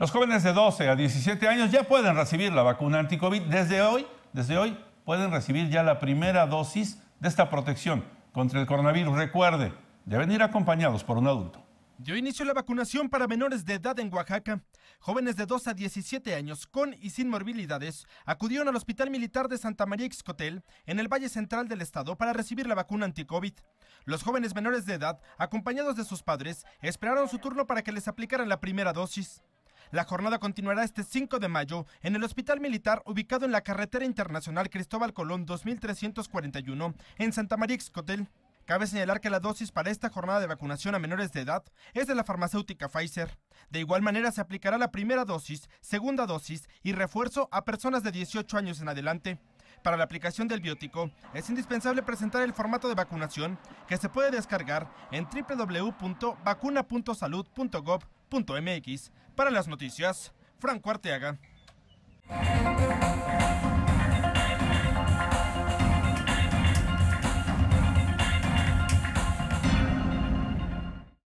Los jóvenes de 12 a 17 años ya pueden recibir la vacuna anti-COVID. Desde hoy, desde hoy pueden recibir ya la primera dosis de esta protección contra el coronavirus. Recuerde, deben ir acompañados por un adulto. Dio inicio la vacunación para menores de edad en Oaxaca. Jóvenes de 2 a 17 años con y sin morbilidades acudieron al Hospital Militar de Santa María Ixcotel en el Valle Central del Estado para recibir la vacuna anti-COVID. Los jóvenes menores de edad, acompañados de sus padres, esperaron su turno para que les aplicaran la primera dosis. La jornada continuará este 5 de mayo en el Hospital Militar ubicado en la Carretera Internacional Cristóbal Colón 2341 en Santa María Ixcotel. Cabe señalar que la dosis para esta jornada de vacunación a menores de edad es de la farmacéutica Pfizer. De igual manera se aplicará la primera dosis, segunda dosis y refuerzo a personas de 18 años en adelante. Para la aplicación del biótico es indispensable presentar el formato de vacunación que se puede descargar en www.vacuna.salud.gov.mx. Para las noticias, Franco Arteaga.